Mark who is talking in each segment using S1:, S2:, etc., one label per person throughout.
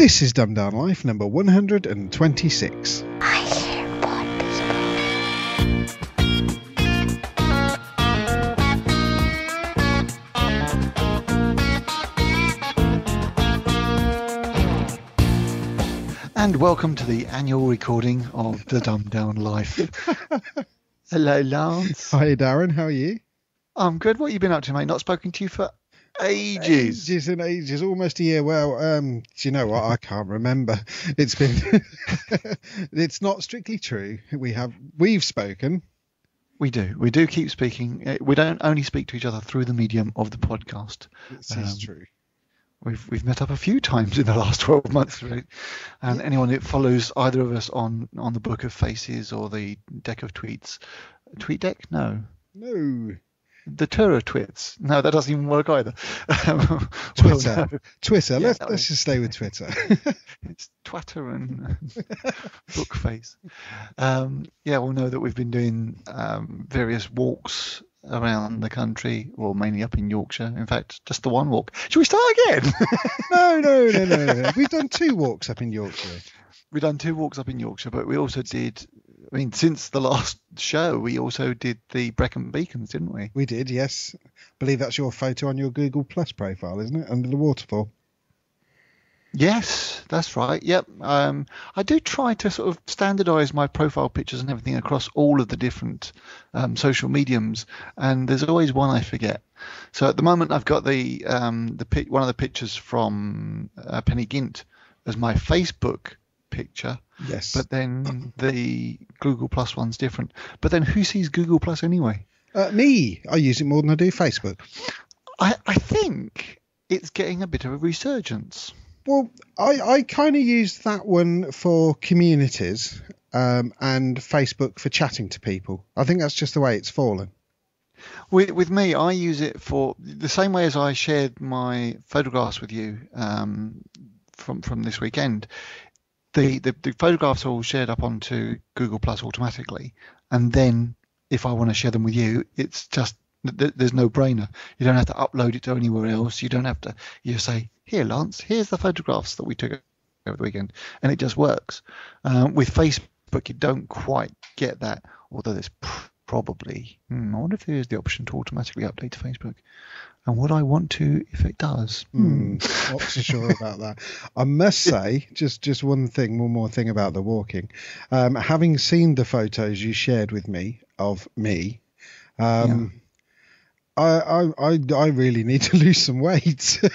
S1: This is Dumbed Down Life number 126.
S2: I hear people.
S3: And welcome to the annual recording of the Dumbed Down Life. Hello, Lance.
S1: Hi, Darren. How are you?
S3: I'm good. What have you been up to, mate? Not spoken to you for ages.
S1: Ages and ages, almost a year. Well, um, do you know what? I can't remember. It's been. it's not strictly true. We have we've spoken.
S3: We do. We do keep speaking. Uh, We don't only speak to each other through the medium of the podcast.
S1: This is
S3: Um,
S1: true.
S3: We've we've met up a few times in the last 12 months, right? And anyone that follows either of us on on the Book of Faces or the Deck of Tweets, Tweet Deck? No.
S1: No,
S3: The tour of twits. No, that doesn't even work either. Um,
S1: Twitter.
S3: well, no.
S1: Twitter.
S3: Yeah,
S1: let's let's just stay with Twitter.
S3: It's Twitter and Bookface. Um, yeah, we'll know that we've been doing um, various walks around the country, or mainly up in Yorkshire. In fact, just the one walk. Should we start again?
S1: no, no, no, no, no. We've done two walks up in Yorkshire.
S3: We've done two walks up in Yorkshire, but we also did. I mean, since the last show, we also did the Brecon Beacons, didn't we?
S1: We did, yes. believe that's your photo on your Google Plus profile, isn't it? Under the waterfall.
S3: Yes, that's right. Yep. Um, I do try to sort of standardize my profile pictures and everything across all of the different um, social mediums, and there's always one I forget. So at the moment, I've got the um, the one of the pictures from uh, Pen-y-ghent as my Facebook picture,
S1: Yes.
S3: but then the Google Plus one's different. But then who sees Google Plus anyway?
S1: uh, me, I use it more than I do Facebook.
S3: I, I think it's getting a bit of a resurgence.
S1: Well, I, I kind of use that one for communities um, and Facebook for chatting to people. I think that's just the way it's fallen.
S3: With, with me, I use it for the same way as I shared my photographs with you um, from from this weekend. The, the the photographs are all shared up onto Google Plus automatically, and then if I want to share them with you, it's just th- there's no brainer. You don't have to upload it to anywhere else. You don't have to. You say, "Here, Lance, here's the photographs that we took over the weekend," and it just works. Um, with Facebook, you don't quite get that, although there's pr- probably. Hmm, I wonder if there is the option to automatically update to Facebook, and would I want to if it does?
S1: Hmm, not so sure about that. I must say, just just one thing, one more thing about the walking. Um, having seen the photos you shared with me of me, um, I, I I I really need to lose some weight.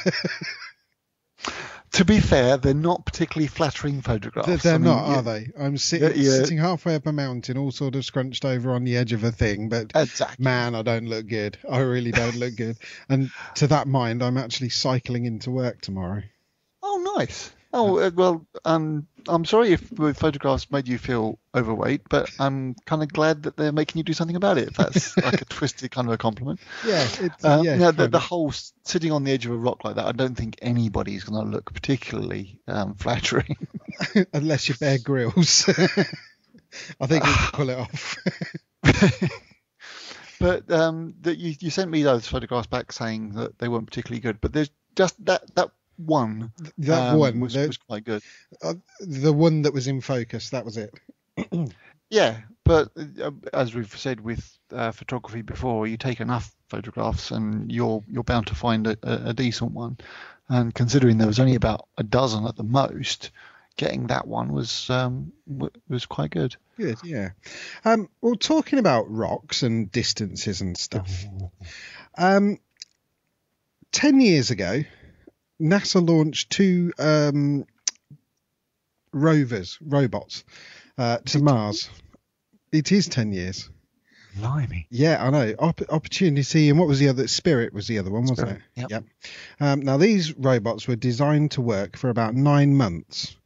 S3: To be fair, they're not particularly flattering photographs.
S1: They're, they're
S3: I mean,
S1: not,
S3: yeah,
S1: are they? I'm sit-
S3: Yeah,
S1: sitting halfway up a mountain, all sort of scrunched over on the edge of a thing, but
S3: Exactly.
S1: man, I don't look good. I really don't look good. And to that mind, I'm actually cycling into work tomorrow.
S3: Oh, nice. Oh uh, well, um, I'm sorry if the photographs made you feel overweight, but I'm kind of glad that they're making you do something about it. That's like a twisted kind of a compliment.
S1: Yeah, it's,
S3: Uh,
S1: yeah.
S3: you know, the, the whole sitting on the edge of a rock like that, I don't think anybody's going to look particularly um, flattering.
S1: Unless you're Bear Grylls. I think we can pull it off.
S3: but um, that you, you sent me those photographs back saying that they weren't particularly good. But there's just that that one
S1: that
S3: um,
S1: one,
S3: was,
S1: the,
S3: was quite good.
S1: uh, the one that was in focus, that was it.
S3: Yeah, but uh, as we've said with uh, photography before, you take enough photographs and you're you're bound to find a, a, a decent one. And considering there was only about a dozen at the most, getting that one was um, w- was quite good.
S1: Good, yeah. Um, well, talking about rocks and distances and stuff. Um, ten years ago, NASA launched two um, rovers, robots, uh, to Mars. It is ten years.
S3: Blimey.
S1: Yeah, I know. Opp- opportunity and what was the other? Spirit was the other one, wasn't
S3: Spirit,
S1: it?
S3: yep.
S1: Um, now these robots were designed to work for about nine months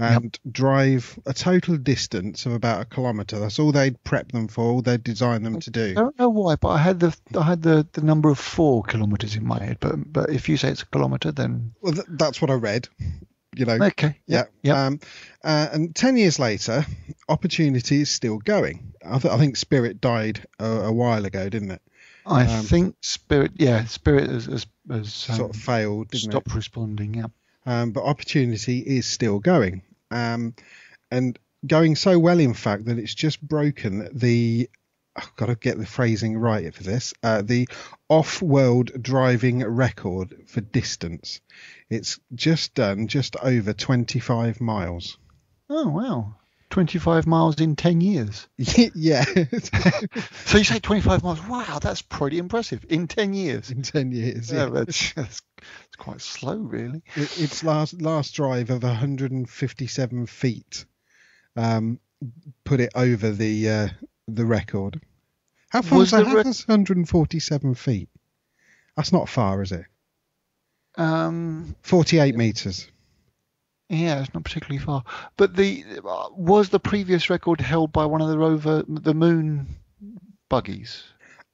S1: and drive a total distance of about a kilometre. That's all they'd prep them for. All they'd design them to do.
S3: I
S1: do.
S3: don't know why, but I had the I had the, the number of four kilometres in my head. But but if you say it's a kilometre, then
S1: Well, th- that's what I read. You know.
S3: okay.
S1: Yeah.
S3: Yeah.
S1: Um, uh, and 10 years later, Opportunity is still going. I, th- I think Spirit died a, a while ago, didn't it?
S3: I
S1: um,
S3: think Spirit. Yeah, Spirit has has, has um,
S1: Sort of failed,
S3: stopped responding. Yeah.
S1: um, but opportunity is still going, um, and going so well, in fact, that it's just broken the. I've got to get the phrasing right for this. Uh, the off-world driving record for distance. It's just done just over 25 miles.
S3: Oh wow. 25 miles in 10 years.
S1: yeah.
S3: so you say 25 miles. Wow, that's pretty impressive. In 10 years.
S1: In 10 years. Yeah,
S3: yeah. That's, that's, that's, quite slow, really.
S1: It, its last last drive of 157 feet um, put it over the uh, the record. How far was that? Re- 147 feet. That's not far, is it?
S3: Um,
S1: 48 meters.
S3: Yeah, it's not particularly far. But the was the previous record held by one of the rover, the moon buggies.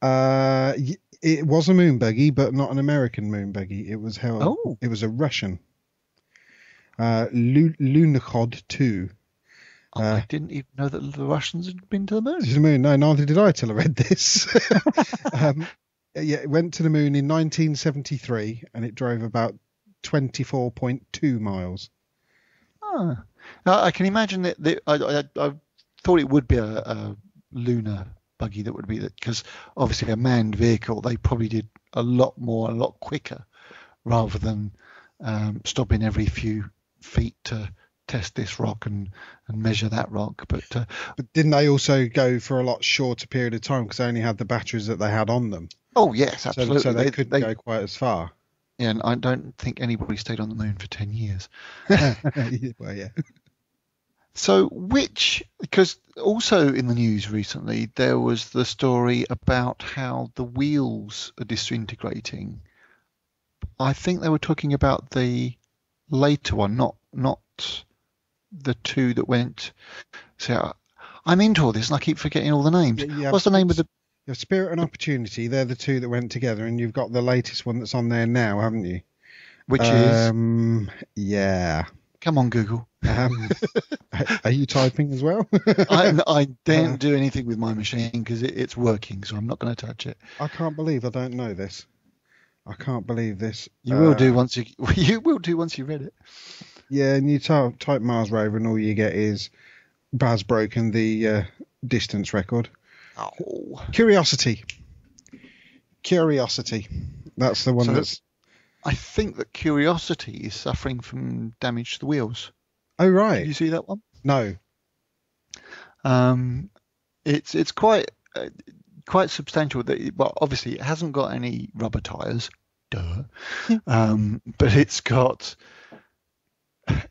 S1: Uh, it was a moon buggy, but not an American moon buggy. It was held.
S3: Oh.
S1: It was a Russian. Uh, Lunokhod two.
S3: Oh, uh, I didn't even know that the Russians had been to the moon.
S1: To the moon? No, neither did I till I read this. um, yeah, it went to the moon in 1973, and it drove about 24.2 miles.
S3: Oh. I can imagine that. The, I, I, I, thought it would be a, a lunar buggy that would be that because obviously a manned vehicle they probably did a lot more a lot quicker rather than um, stopping every few feet to test this rock and, and measure that rock but uh,
S1: but didn't they also go for a lot shorter period of time because they only had the batteries that they had on them
S3: oh yes absolutely
S1: so, so they, they couldn't they, go quite as far
S3: yeah, and I don't think anybody stayed on the moon for 10 years.
S1: well, yeah.
S3: So, which, because also in the news recently, there was the story about how the wheels are disintegrating. I think they were talking about the later one, not not the two that went. So I'm into all this, and I keep forgetting all the names. Yeah, What's the name of the
S1: your Spirit and Opportunity, they're the two that went together, and you've got the latest one that's on there now, haven't you?
S3: Which
S1: um, is? Yeah.
S3: Come on, Google. Um,
S1: are you typing as well?
S3: I, I don't uh, do anything with my machine because it, it's working, so I'm not going to touch it.
S1: I can't believe I don't know this. I can't believe this.
S3: You uh, will do once you you will do once you read it.
S1: Yeah, and you type, type Mars rover, and all you get is Baz broken the uh, distance record.
S3: Oh.
S1: Curiosity. Curiosity. That's the one so that's.
S3: I think that Curiosity is suffering from damage to the wheels.
S1: Oh right.
S3: Did you see that one?
S1: No.
S3: Um, it's it's quite uh, quite substantial. That well, obviously it hasn't got any rubber tires, duh. um, but it's got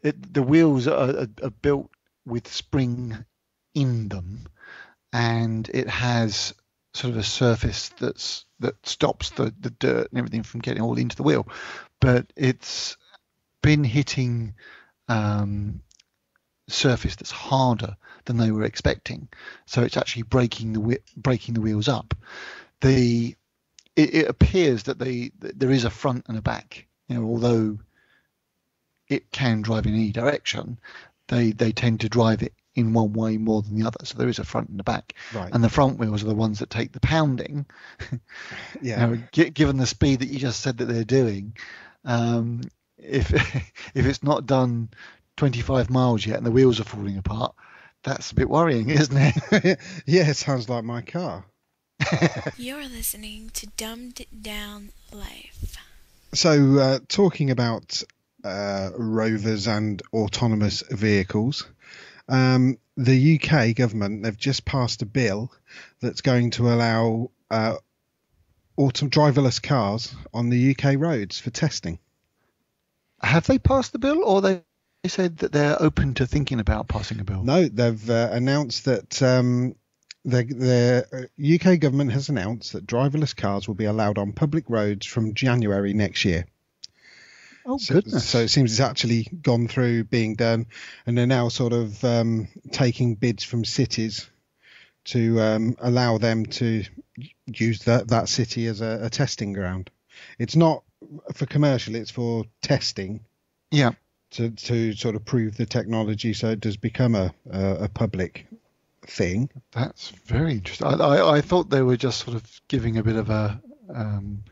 S3: it, the wheels are, are, are built with spring in them, and it has sort of a surface that's that stops the, the dirt and everything from getting all into the wheel. But it's been hitting um, surface that's harder than they were expecting. So it's actually breaking the breaking the wheels up. The it, it appears that they that there is a front and a back. You know, although it can drive in any direction, they they tend to drive it in one way more than the other. So there is a front and a back,
S1: right.
S3: and the front wheels are the ones that take the pounding.
S1: yeah.
S3: You know, given the speed that you just said that they're doing, um, if if it's not done 25 miles yet and the wheels are falling apart, that's a bit worrying, isn't it?
S1: yeah, it sounds like my car.
S2: You're listening to Dumbed Down Life.
S1: So, uh, talking about uh, rovers and autonomous vehicles, um, the UK government they've just passed a bill that's going to allow uh, auto driverless cars on the UK roads for testing.
S3: Have they passed the bill, or they said that they're open to thinking about passing a bill?
S1: No, they've uh, announced that um, the, the UK uh, government has announced that driverless cars will be allowed on public roads from January next year.
S3: Oh so, goodness!
S1: So it seems it's actually gone through being done, and they're now sort of um, taking bids from cities to um, allow them to use that that city as a, a, testing ground. It's not for commercial; it's for testing.
S3: Yeah.
S1: To to sort of prove the technology, so it does become a a, a public thing.
S3: That's very interesting. I, I, I thought they were just sort of giving a bit of a um,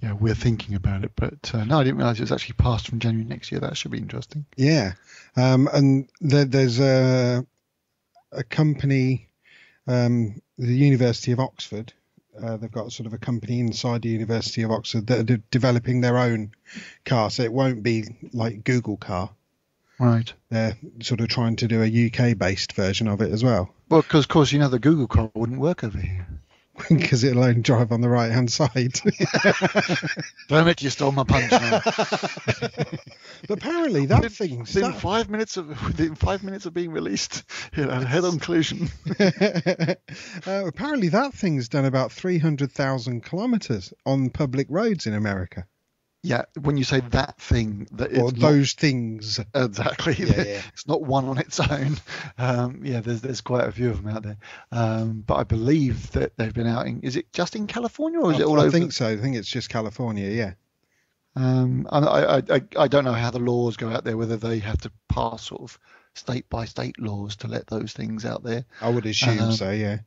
S3: yeah, we're thinking about it. But uh, no, I didn't realise it was actually passed from January next year. That should be interesting.
S1: Yeah, um, and there, there's a a company, um, the University of Oxford. Uh, they've got sort of a company inside the University of Oxford that are de- developing their own car, so it won't be like Google Car.
S3: Right.
S1: They're sort of trying to do a UK based version of it as well,
S3: Well, because of course you know the Google car wouldn't work over here.
S1: because it'll only drive on the right hand side.
S3: Damn it, you stole my punch
S1: apparently that
S3: within,
S1: thing's
S3: within
S1: that-
S3: five minutes of within five minutes of being released, it had a head-on collision.
S1: uh, apparently that thing's done about 300,000 kilometers on public roads in America.
S3: Yeah, when you say that thing, that
S1: Or
S3: it's not
S1: those things.
S3: exactly.
S1: Yeah, yeah.
S3: It's not one on its own. Um, yeah, there's there's quite a few of them out there. Um, but I believe that they've been out in. Is it just in California or is
S1: I,
S3: it all
S1: I
S3: over?
S1: I think so. I think it's just California, yeah.
S3: Um, I, I, I don't know how the laws go out there, whether they have to pass sort of state by state laws to let those things out there,
S1: I would assume
S3: Um,
S1: so, yeah.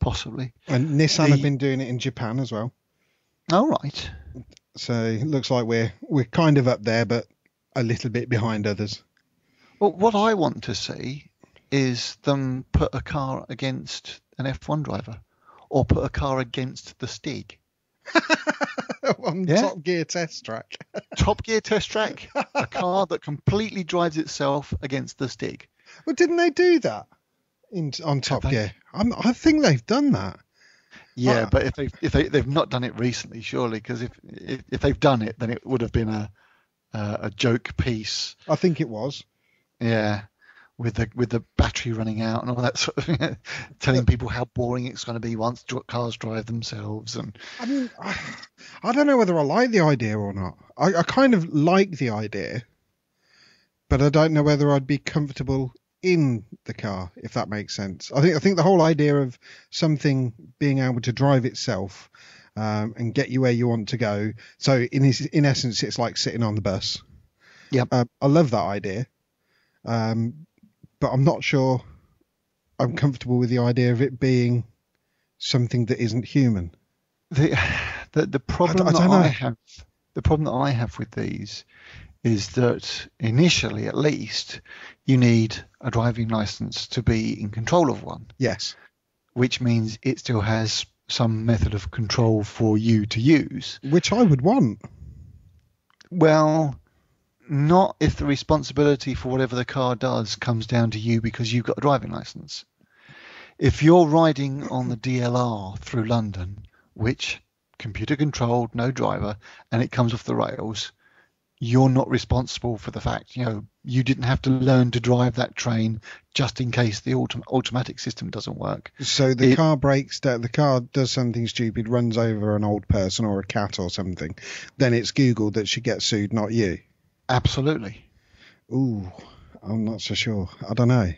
S3: possibly.
S1: And Nissan
S3: the-
S1: have been doing it in Japan as well.
S3: All right.
S1: So it looks like we're we're kind of up there, but a little bit behind others.
S3: Well, what I want to see is them put a car against an F1 driver, or put a car against the Stig.
S1: On
S3: Yeah.
S1: Top Gear test track.
S3: Top Gear test track, a car that completely drives itself against the Stig.
S1: Well, didn't they do that in on Top? Gear? I'm, I think they've done that.
S3: Yeah,
S1: Ah.
S3: but if they if they they've not done it recently, surely, because if, if if they've done it, then it would have been a a, a joke piece.
S1: I think it was.
S3: Yeah, with the with the battery running out and all that sort of thing, telling people how boring it's going to be once cars drive themselves and
S1: I mean, I, I don't know whether I like the idea or not. I, I kind of like the idea, but I don't know whether I'd be comfortable in the car, if that makes sense. I think I think the whole idea of something being able to drive itself um, and get you where you want to go. So in in essence, it's like sitting on the bus.
S3: Yep.
S1: Um, I love that idea, um, but I'm not sure I'm comfortable with the idea of it being something that isn't human.
S3: the the, the problem
S1: I
S3: that
S1: know.
S3: I have the problem that I have with these is that initially, at least, you need a driving license to be in control of one,
S1: Yes.
S3: which means it still has some method of control for you to use.
S1: which I would want.
S3: Well, not if the responsibility for whatever the car does comes down to you because you've got a driving license. If you're riding on the DLR through London, which computer controlled, no driver, and it comes off the rails, you're not responsible for the fact, you know, you didn't have to learn to drive that train just in case the autom- automatic system doesn't work.
S1: So the
S3: It-
S1: car breaks down, the car does something stupid, runs over an old person or a cat or something. Then it's Google that should get sued, not you.
S3: Absolutely.
S1: Ooh, I'm not so sure. I don't know.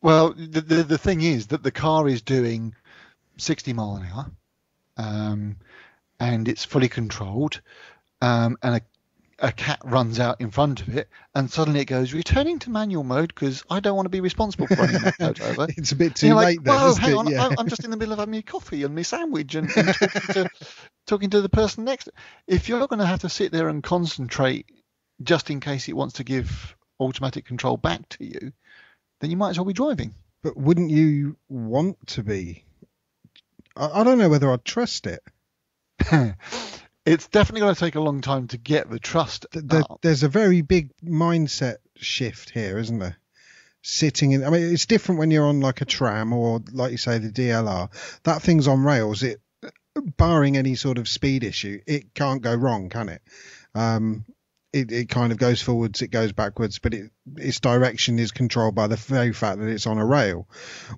S3: Well, the, the the thing is that the car is doing 60 mile an hour, um, and it's fully controlled, um, and a a cat runs out in front of it, and suddenly it goes returning to manual mode because I don't want to be responsible for running that boat over.
S1: It's a bit too late
S3: like,
S1: then,
S3: Whoa, hang
S1: it?
S3: on,
S1: Yeah.
S3: I'm- I'm just in the middle of having my coffee and my sandwich and, and talking, to, talking to the person next. If you're going to have to sit there and concentrate just in case it wants to give automatic control back to you, then you might as well be driving.
S1: But wouldn't you want to be? I, I don't know whether I'd trust it.
S3: it's definitely going to take a long time to get the trust
S1: Th- there-
S3: up.
S1: there's a very big mindset shift here, isn't there? Sitting in, I mean, it's different when you're on like a tram or, like you say, the DLR. That thing's on rails. It, barring any sort of speed issue, it can't go wrong, can it? Um, it, it kind of goes forwards, it goes backwards, but it, its direction is controlled by the very fact that it's on a rail.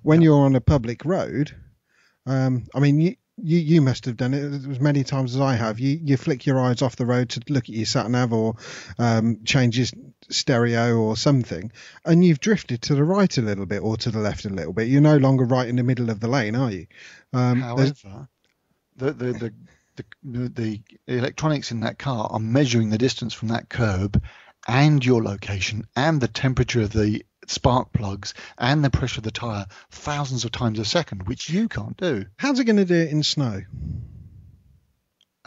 S1: When you're on a public road, um, I mean, you, you you must have done it as many times as I have. You you flick your eyes off the road to look at your sat nav or um, change your stereo or something, and you've drifted to the right a little bit or to the left a little bit. You're no longer right in the middle of the lane, are you? Um,
S3: However, the the, the the the electronics in that car are measuring the distance from that curb and your location and the temperature of the spark plugs and the pressure of the tire thousands of times a second, which you can't do.
S1: how's it going to do it in snow?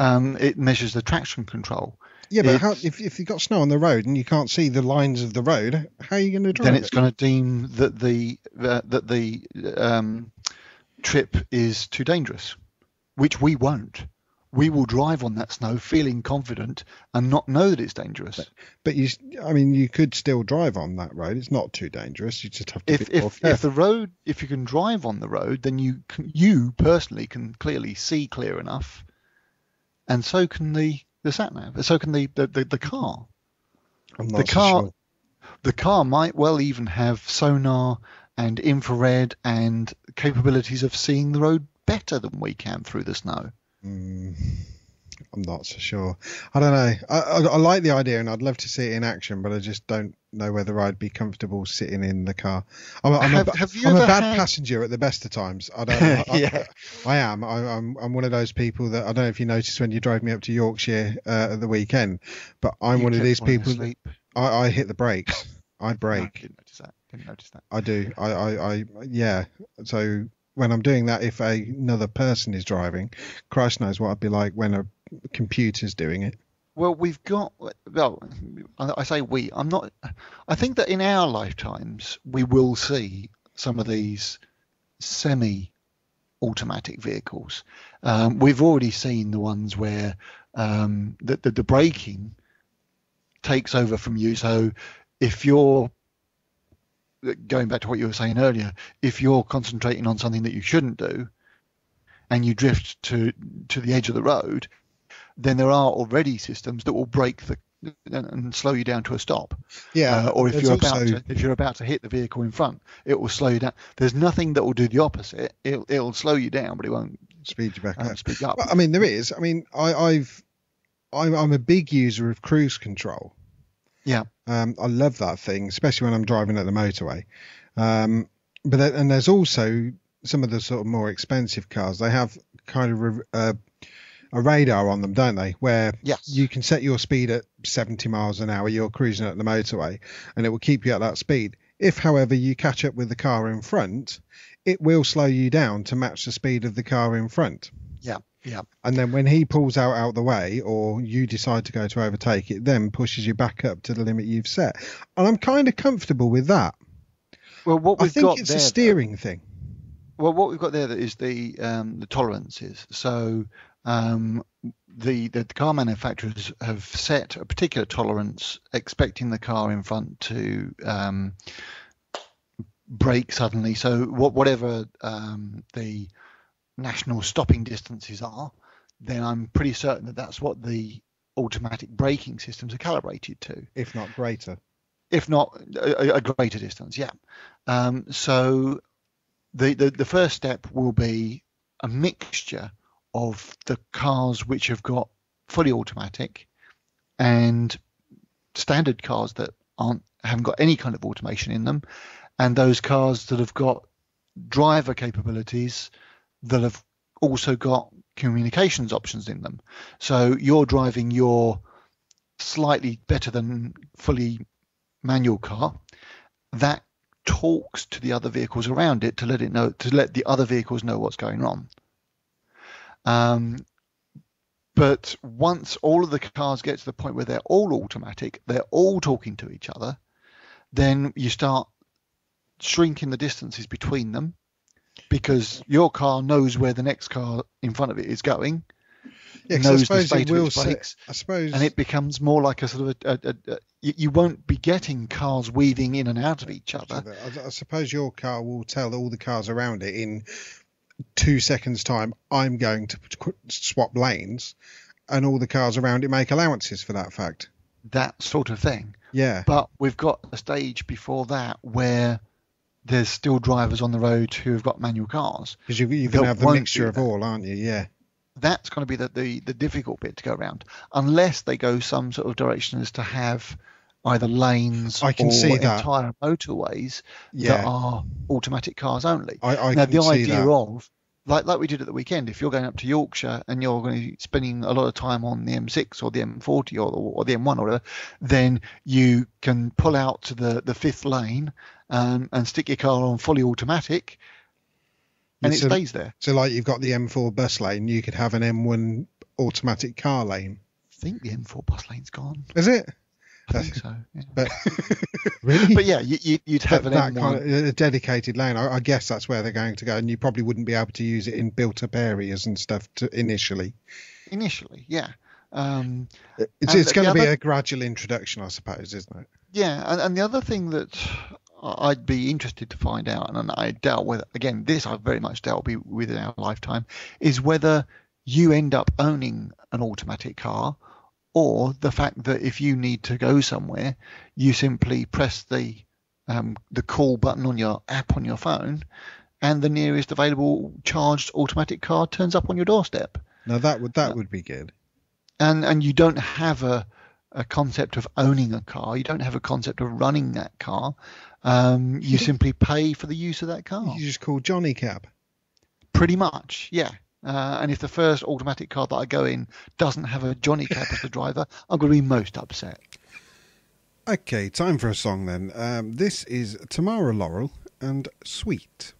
S3: um, it measures the traction control.
S1: Yeah, but how, if if you've got snow on the road and you can't see the lines of the road, how are you going to drive
S3: then
S1: it?
S3: it's going to deem that the uh, that the um, trip is too dangerous, which we won't. We will drive on that snow feeling confident and not know that it's dangerous.
S1: But you, I mean, you could still drive on that road. It's not too dangerous. You just have to
S3: If if, if the road, if you can drive on the road, then you can, you personally can clearly see clear enough, and so can the the sat nav. So can the the, the, the car.
S1: I'm
S3: the
S1: not so
S3: car-
S1: sure.
S3: The car might well even have sonar and infrared and capabilities of seeing the road better than we can through the snow.
S1: Mm, I'm not so sure. I don't know. I, I, I like the idea, and I'd love to see it in action, but I just don't know whether I'd be comfortable sitting in the car. I'm, a- I'm,
S3: Have-
S1: a,
S3: have you
S1: I'm a bad
S3: had-
S1: passenger at the best of times. I don't. I,
S3: Yeah.
S1: I, I am. I, I'm. I'm one of those people that I don't know if you noticed when you drove me up to Yorkshire uh, at the weekend, but I'm
S3: You
S1: one of these people. That. I, I hit the brakes. I
S3: No,
S1: brake.
S3: didn't notice that. Didn't notice that.
S1: I do. I, I, I, yeah. So when I'm doing that, if a, another person is driving, Christ knows what I'd be like when a computer's doing it.
S3: Well, we've got. Well, I say we. I'm not. I think that in our lifetimes we will see some of these semi-automatic vehicles. Um, we've already seen the ones where um, the the braking takes over from you. So if you're going back to what you were saying earlier, if you're concentrating on something that you shouldn't do, and you drift to to the edge of the road, then there are already systems that will break the and, slow you down to a stop.
S1: Yeah.
S3: Uh, or if you're about
S1: also-
S3: to if you're about to hit the vehicle in front, it will slow you down. There's nothing that will do the opposite. It'll, it'll slow you down, but it won't
S1: speed you back
S3: um,
S1: up.
S3: speed up.
S1: Well, I mean, there is. I mean, I, I've, I'm, I'm a big user of cruise control.
S3: Yeah.
S1: Um, I love that thing, especially when I'm driving at the motorway. Um, but then, and there's also some of the sort of more expensive cars. They have kind of a, a, a radar on them, don't they? Where
S3: Yes.
S1: you can set your speed at 70 miles an hour. You're cruising at the motorway, and it will keep you at that speed. If, however, you catch up with the car in front, it will slow you down to match the speed of the car in front.
S3: Yeah. Yeah.
S1: And then when he pulls out out the way, or you decide to go to overtake, it then pushes you back up to the limit you've set. And I'm kind of comfortable with that.
S3: Well, what we've I
S1: think
S3: got
S1: it's
S3: there,
S1: a
S3: though-
S1: steering thing.
S3: Well, what we've got there is the um, the tolerances. So um, the the car manufacturers have set a particular tolerance, expecting the car in front to um, brake suddenly. So what, whatever um, the national stopping distances are, then I'm pretty certain that that's what the automatic braking systems are calibrated to
S1: if not greater.
S3: if not a, a greater distance. Yeah. Um, so the, the the first step will be a mixture of the cars which have got fully automatic and standard cars that aren't haven't got any kind of automation in them, and those cars that have got driver capabilities that have also got communications options in them. So you're driving your slightly better than fully manual car. That talks to the other vehicles around it to let it know to let the other vehicles know what's going on. Um, but once all of the cars get to the point where they're all automatic they're all talking to each other then you start shrinking the distances between them because your car knows where the next car in front of it is going
S1: Yeah,
S3: knows the
S1: suppose
S3: state
S1: it
S3: of
S1: will
S3: its brakes
S1: I suppose
S3: and it becomes more like a sort of a, a, a, you, you won't be getting cars weaving in and out of each other.
S1: I, I suppose your car will tell all the cars around it in two seconds' time. I'm going to swap lanes, and all the cars around it make allowances for that fact.
S3: That sort of thing.
S1: Yeah,
S3: But we've got a stage before that where there's still drivers on the road who have got manual cars.
S1: because you, you're
S3: that
S1: going to have the mixture of all, aren't you? Yeah.
S3: That's going to be the, the, the difficult bit to go around, unless they go some sort of direction as to have either lanes
S1: I can
S3: or
S1: see that.
S3: entire motorways that are automatic cars only.
S1: I, I
S3: now
S1: can
S3: the
S1: see
S3: idea
S1: that.
S3: of like like we did at the weekend, if you're going up to Yorkshire and you're going to be spending a lot of time on the M6 or the M40 or, or the M1 or whatever, then you can pull out to the, the fifth lane um, and stick your car on fully automatic, and
S1: It's
S3: it stays there.
S1: So, like, you've got the M4 bus lane, you could have an M1
S4: automatic car lane.
S3: I think the M4 bus lane's gone.
S4: Is it?
S3: I think so. Yeah.
S4: But really,
S3: But yeah, you, you, you'd have
S4: But
S3: an
S4: that
S3: M1.
S4: kind of a dedicated lane. I, I guess that's where they're going to go, and you probably wouldn't be able to use it in built-up areas and stuff to, initially.
S3: initially, yeah. Um,
S4: It's, it's going to be
S3: other-
S4: a gradual introduction, I suppose, isn't it?
S3: Yeah, and, and the other thing that I'd be interested to find out, and I doubt whether, again, this I very much doubt will be within our lifetime, is whether you end up owning an automatic car or the fact that if you need to go somewhere, you simply press the um, the call button on your app on your phone, and the nearest available charged automatic car turns up on your doorstep.
S4: Now that would that would be good.
S3: and and you don't have a a concept of owning a car. You don't have a concept of running that car. Um, you simply pay for the use of that car.
S4: You just call Johnny Cab.
S3: Pretty much, yeah. Uh, and if the first automatic car that I go in doesn't have a Johnny Cab as the driver, I'm going to be most upset.
S4: Okay, time for a song then. Um, this is Tamara Laurel and Sweet.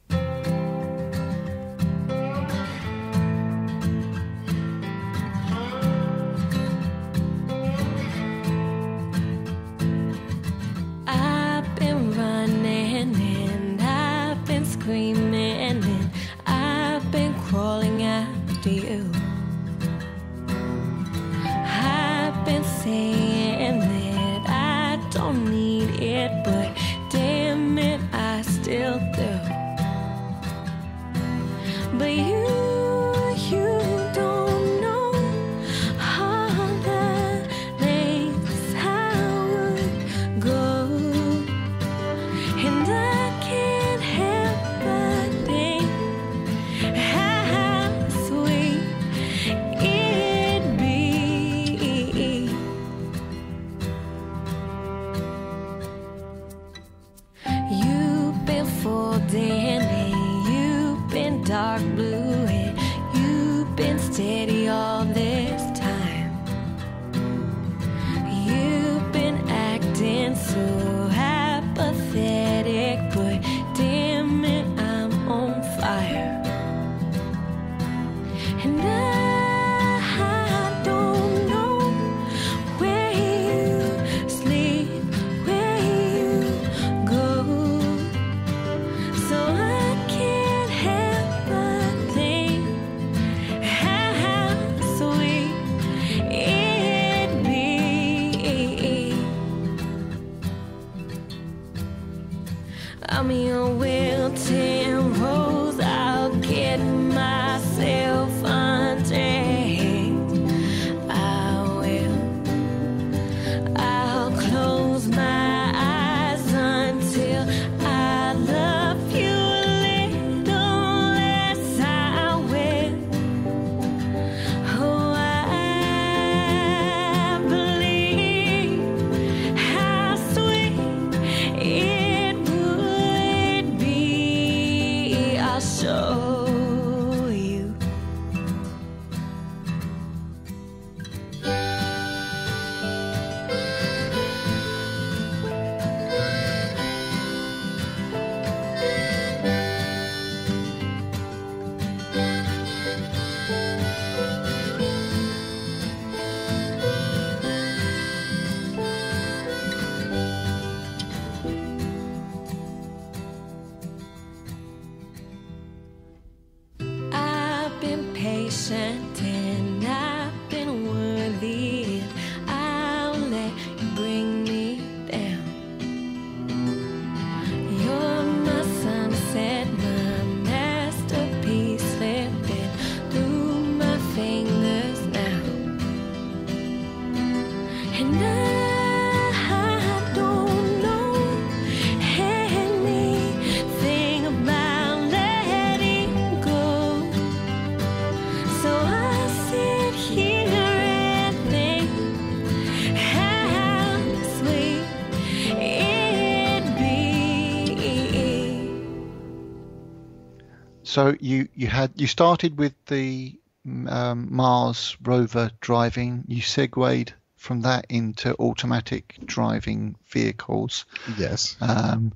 S5: So you you
S3: had you started with the um, Mars rover driving. You segued from that into automatic driving vehicles.
S4: Yes.
S3: Um,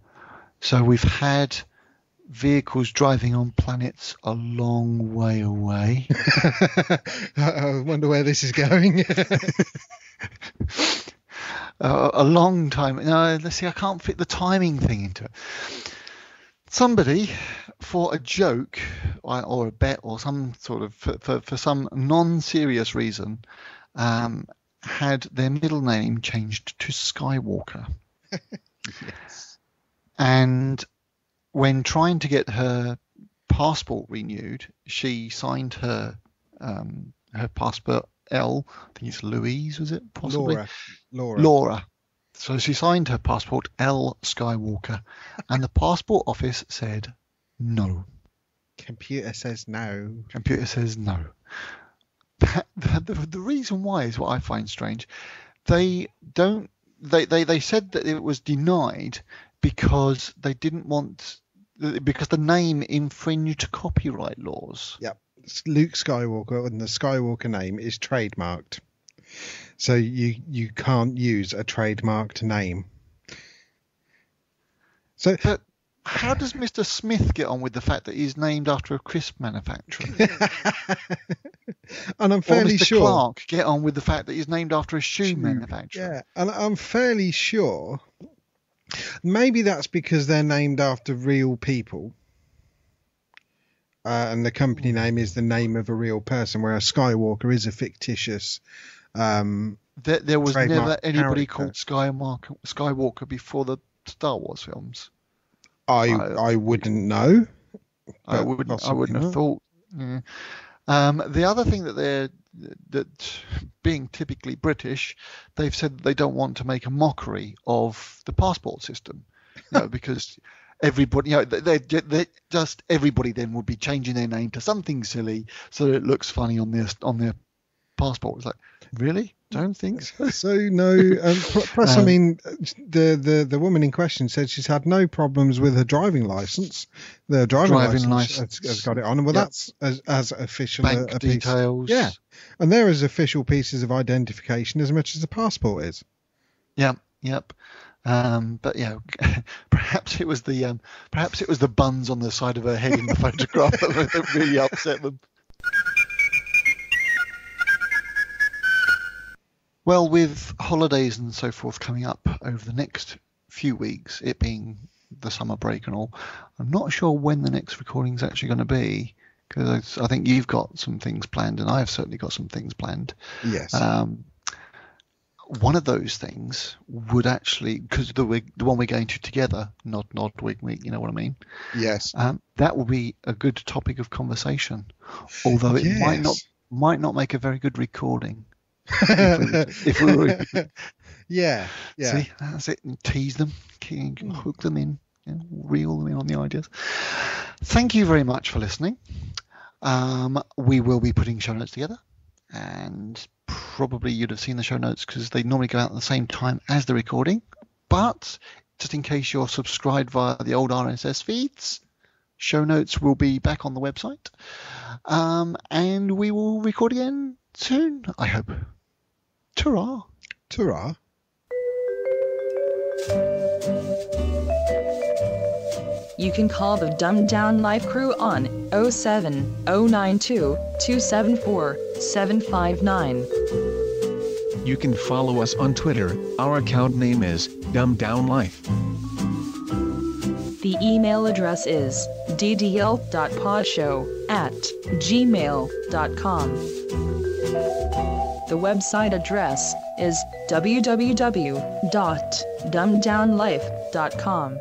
S3: so we've had vehicles driving on planets a long way away.
S1: I wonder where this is going.
S3: uh, a long time. No, let's see. I can't fit the timing thing into it. Somebody, for a joke or, a bet or some sort of for, for, for some non-serious reason, um, had their middle name changed to Skywalker.
S1: yes.
S3: And when trying to get her passport renewed, she signed her um, her passport L. I think it's Louise, was it possibly?
S1: Laura. Laura.
S3: Laura. So she signed her passport L Skywalker, and the passport office said no.
S1: Computer says no.
S3: Computer says no. The, the, the reason why is what I find strange. They don't. They, they, they said that it was denied because they didn't want because the name infringed copyright laws.
S1: Yep. Luke Skywalker and the Skywalker name is trademarked. So you you can't use a trademarked name. So
S3: But how does Mr. Smith get on with the fact that he's named after a crisp manufacturer?
S1: and I'm fairly or
S3: Mr.
S1: sure
S3: Clark get on with the fact that he's named after a shoe, manufacturer?
S1: Yeah, and I'm fairly sure maybe that's because they're named after real people. Uh, and the company name is the name of a real person, whereas Skywalker is a fictitious. Um,
S3: There, there was
S1: Trademark
S3: never anybody
S1: character.
S3: called Skywalker, Skywalker before the Star Wars films.
S1: I
S3: I-
S1: I wouldn't know.
S3: I wouldn't. I wouldn't have thought. Yeah. Um, the other thing that they're that being typically British, they've said they don't want to make a mockery of the passport system, you know, because everybody, you know, they they they just everybody then would be changing their name to something silly so that it looks funny on their on their passport. It's like, really? Don't think so.
S1: So no. Um, pl- plus, I
S3: Um,
S1: mean, the, the the woman in question said she's had no problems with her driving license. The driving,
S3: Driving
S1: license,
S3: licence.
S1: Has, has got it on. Well,
S3: Yeah.
S1: that's as, as official
S3: Bank
S1: a piece.
S3: details.
S1: Yeah. And they're as official pieces of identification as much as the passport is.
S3: Yep, yep. Um, but yeah, perhaps it was the um, perhaps it was the buns on the side of her head in the photograph that really upset them. Well, with holidays and so forth coming up over the next few weeks, it being the summer break and all, I'm not sure when the next recording is actually going to be because I think you've got some things planned and I've certainly got some things planned.
S1: Yes.
S3: Um, one of those things would actually, because the we- the one we're going to together, not not week week, you know what I mean.
S1: yes.
S3: Um, that will be a good topic of conversation, although it might not might not make a very good recording if we if we
S1: yeah. Yeah.
S3: see that's it and tease them, hook them in, you know, reel them in on the ideas. Thank you very much for listening. Um, we will be putting show notes together, and probably you'd have seen the show notes because they normally go out at the same time as the recording. But just in case you're subscribed via the old RSS feeds, show notes will be back on the website, um, and we will record again soon. I hope. Ta-ra.
S1: Ta-ra.
S6: You can call the Dumbed Down Life crew on 07092 274 759.
S7: You can follow us on Twitter. Our account name is Dumb Down Life.
S6: The email address is ddl.podshow at gmail.com. The website address is www.dumbdownlife.com.